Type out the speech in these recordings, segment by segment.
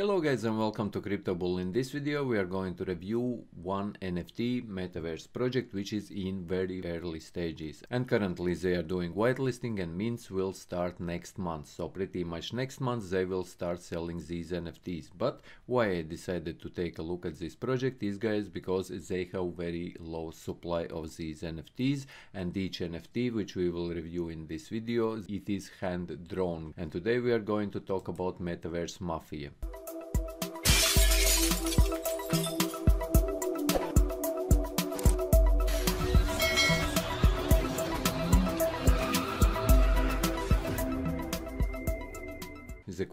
Hello guys and welcome to Crypto Bull. In this video we are going to review one NFT metaverse project which is in very early stages and currently they are doing whitelisting and mints will start next month. So pretty much next month they will start selling these NFTs. But why I decided to take a look at this project is guys because they have very low supply of these NFTs and each NFT which we will review in this video it is hand drawn and today we are going to talk about Metaverse Mafia.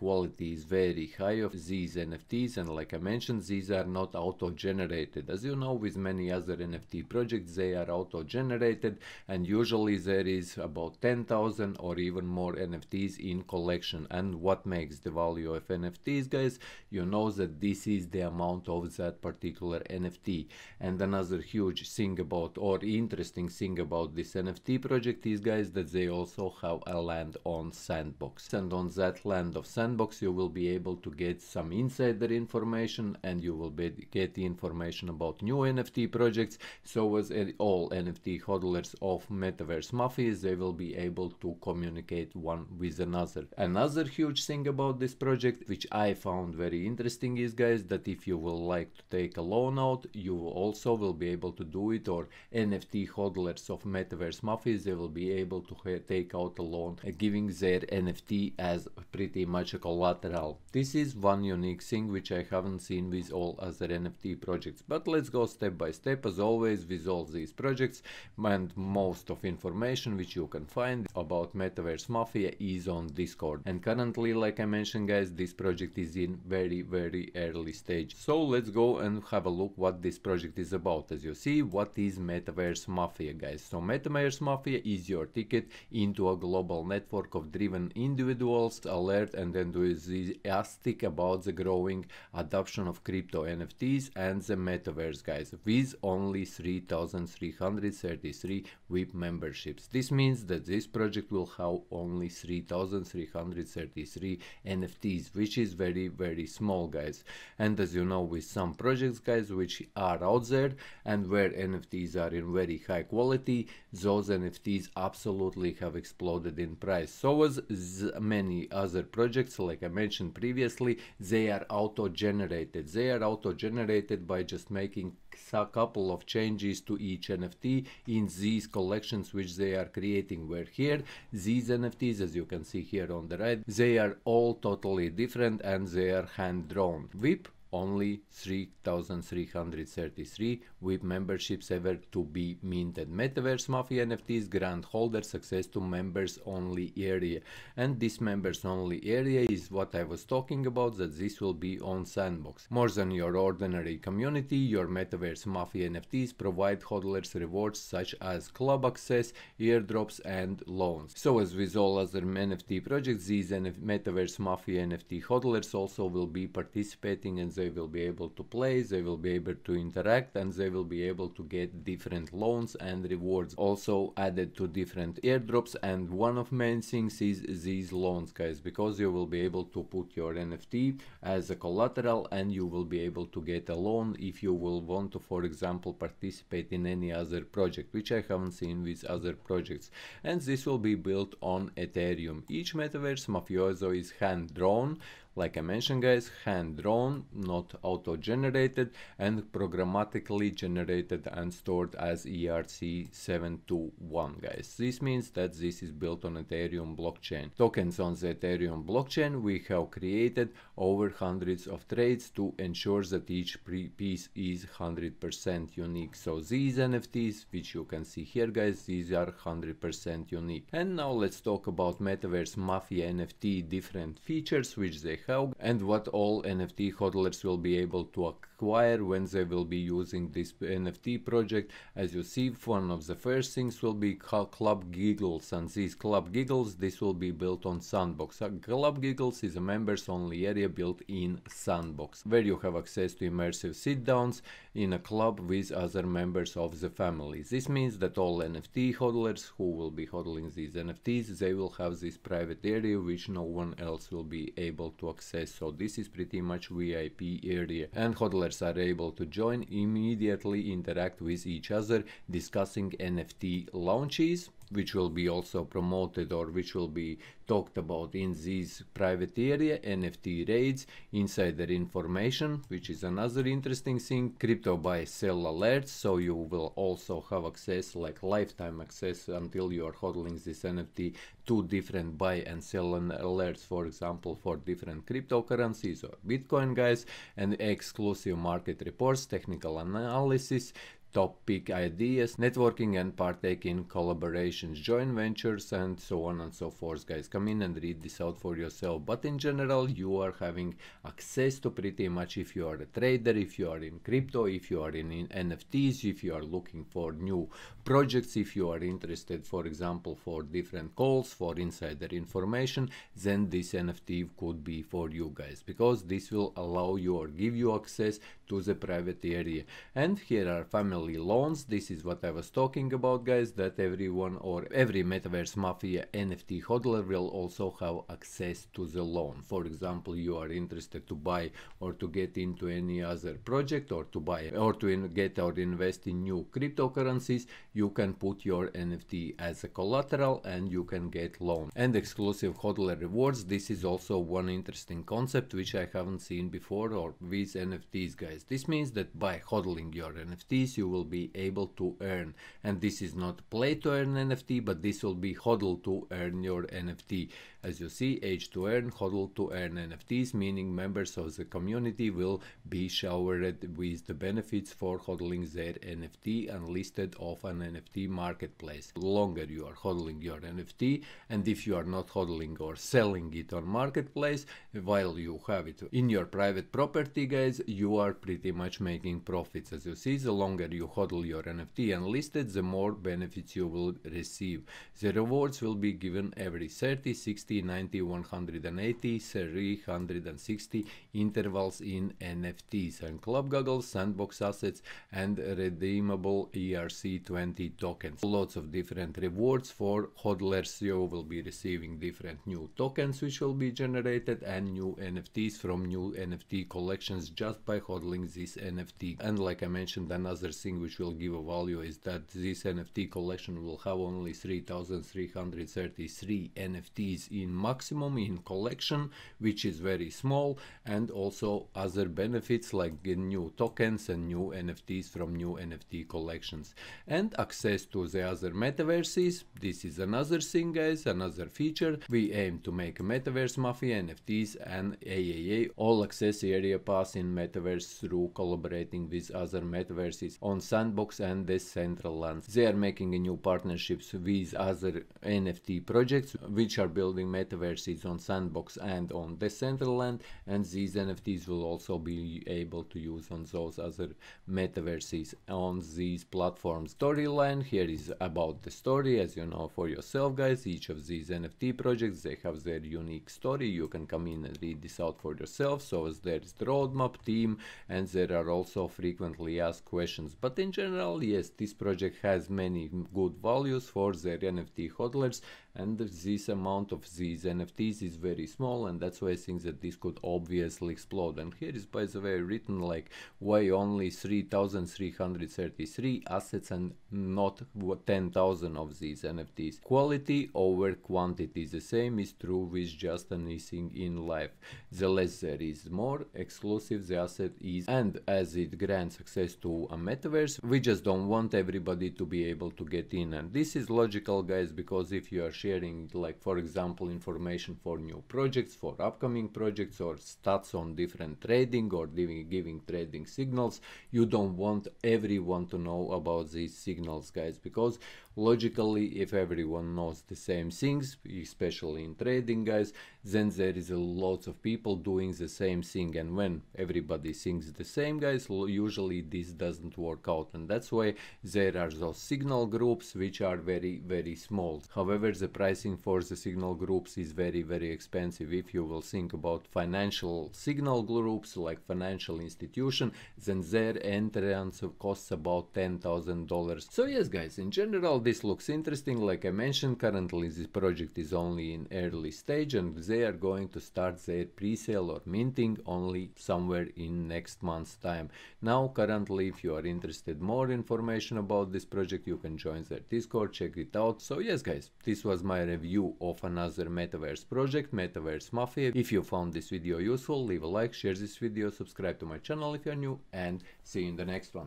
Quality is very high of these NFTs and like I mentioned these are not auto generated as you know with many other NFT projects they are auto generated and usually there is about 10,000 or even more NFTs in collection. And what makes the value of NFTs guys? You know that this is the amount of that particular NFT and another huge thing about or interesting thing about this NFT project is guys that they also have a land on sandbox. And on that land of sandbox you will be able to get some insider information and you will be, get information about new NFT projects so as all NFT hodlers of Metaverse Mafia they will be able to communicate one with another. Another huge thing about this project which I found very interesting is guys that if you will like to take a loan out you also will be able to do it or NFT hodlers of Metaverse Mafia they will be able to take out a loan uh, giving their NFT as pretty much collateral. This is one unique thing which I haven't seen with all other NFT projects. But let's go step by step as always with all these projects and most of information which you can find about Metaverse Mafia is on Discord. And currently like I mentioned guys this project is in very very early stage. So let's go and have a look what this project is about. As you see what is Metaverse Mafia guys. So Metaverse Mafia is your ticket into a global network of driven individuals alert and enthusiastic about the growing adoption of crypto NFTs and the metaverse, guys, with only 3,333 VIP memberships. This means that this project will have only 3,333 NFTs, which is very, very small, guys. And as you know, with some projects, guys, which are out there and where NFTs are in very high quality, those NFTs absolutely have exploded in price. So as many other projects projects like I mentioned previously they are auto generated they are auto generated by just making a couple of changes to each NFT in these collections which they are creating. Where here these NFTs as you can see here on the right they are all totally different and they are hand drawn VIP only 3,333 with memberships ever to be minted. Metaverse Mafia NFTs grant holders access to members only area and this members only area is what I was talking about that this will be on sandbox. More than your ordinary community, your Metaverse Mafia NFTs provide hodlers rewards such as club access, airdrops and loans. So as with all other NFT projects, these Metaverse Mafia NFT hodlers also will be participating in they will be able to play, they will be able to interact and they will be able to get different loans and rewards also added to different airdrops and one of main things is these loans guys because you will be able to put your NFT as a collateral and you will be able to get a loan if you will want to for example participate in any other project which I haven't seen with other projects and this will be built on Ethereum. Each metaverse mafioso is hand drawn like I mentioned guys, hand drawn, not auto generated and programmatically generated and stored as ERC721 guys. This means that this is built on Ethereum blockchain. Tokens on the Ethereum blockchain we have created over hundreds of trades to ensure that each piece is 100% unique. So these NFTs which you can see here guys, these are 100% unique. And now let's talk about Metaverse Mafia NFT different features which they and what all NFT hodlers will be able to acquire when they will be using this NFT project. As you see, one of the first things will be Club Giggles, and these Club Giggles, this will be built on Sandbox. Uh, Club Giggles is a members only area built in Sandbox, where you have access to immersive sit downs in a club with other members of the family. This means that all NFT hodlers who will be hodling these NFTs, they will have this private area which no one else will be able to access. So this is pretty much VIP area and hodlers are able to join, immediately interact with each other, discussing NFT launches which will be also promoted or which will be talked about in these private area, NFT raids, insider information, which is another interesting thing, crypto buy sell alerts, so you will also have access, like lifetime access until you are hodling this NFT to different buy and sell alerts, for example, for different cryptocurrencies or Bitcoin guys, and exclusive market reports, technical analysis, topic ideas, networking and partake in collaborations, joint ventures and so on and so forth guys. Come in and read this out for yourself. But in general you are having access to pretty much if you are a trader, if you are in crypto, if you are in, in NFTs, if you are looking for new projects, if you are interested for example for different calls, for insider information, then this NFT could be for you guys because this will allow you or give you access to the private area. And here are family loans. This is what I was talking about, guys, that everyone or every Metaverse Mafia NFT hodler will also have access to the loan. For example, you are interested to buy or to get into any other project or to buy or to get or invest in new cryptocurrencies, you can put your NFT as a collateral and you can get loan. And exclusive hodler rewards. This is also one interesting concept which I haven't seen before or with NFTs, guys. This means that by hodling your NFTs, you will be able to earn. And this is not play to earn NFT, but this will be hodl to earn your NFT. As you see, age to earn, hodl to earn NFTs, meaning members of the community will be showered with the benefits for hodling their NFT and listed off an NFT marketplace. The longer you are hodling your NFT, and if you are not hodling or selling it on marketplace, while you have it in your private property, guys, you are pretty much making profits. As you see, the longer you hodl your NFT unlisted, the more benefits you will receive. The rewards will be given every 30, 60, 90, 180, 360 intervals in NFTs and club goggles, sandbox assets, and redeemable ERC20 tokens. Lots of different rewards for hodlers. You will be receiving different new tokens which will be generated and new NFTs from new NFT collections just by hodling this NFT. And like I mentioned, another thing which will give a value is that this NFT collection will have only 3333 NFTs in maximum in collection, which is very small, and also other benefits like new tokens and new NFTs from new NFT collections. And access to the other metaverses. This is another thing, guys, another feature. We aim to make metaverse mafia, NFTs, and AAA all access area pass in metaverse through collaborating with other metaverses on Sandbox and Decentraland. They are making new partnerships with other NFT projects which are building metaverses on Sandbox and on Decentraland and these NFTs will also be able to use on those other metaverses on these platforms. Storyline here is about the story as you know for yourself guys. Each of these NFT projects they have their unique story. You can come in and read this out for yourself. So as there is the roadmap, team and there are also frequently asked questions. But in general, yes, this project has many good values for their NFT hodlers and this amount of these NFTs is very small and that's why I think that this could obviously explode. And here is by the way written like why only 3333 assets and not 10,000 of these NFTs. Quality over quantity. The same is true with just anything in life. The less there is, more exclusive the asset is and as it grants access to a metaverse, we just don't want everybody to be able to get in. And this is logical guys because if you are sharing like for example information for new projects for upcoming projects or stats on different trading or giving, giving trading signals. You don't want everyone to know about these signals guys because logically if everyone knows the same things especially in trading guys then there is a lots of people doing the same thing. And when everybody thinks the same guys usually this doesn't work out. And that's why there are those signal groups which are very very small. However the pricing for the signal groups is very very expensive. If you will think about financial signal groups like financial institution then their entrance costs about ten thousand dollars. So yes guys in general this looks interesting. Like i mentioned currently this project is only in early stage and they are going to start their pre-sale or minting only somewhere in next month's time. Now currently if you are interested more information about this project you can join their discord check it out. So yes guys this was my review of another metaverse project metaverse mafia. If you found this video useful leave a like share this video subscribe to my channel if you're new and see you in the next one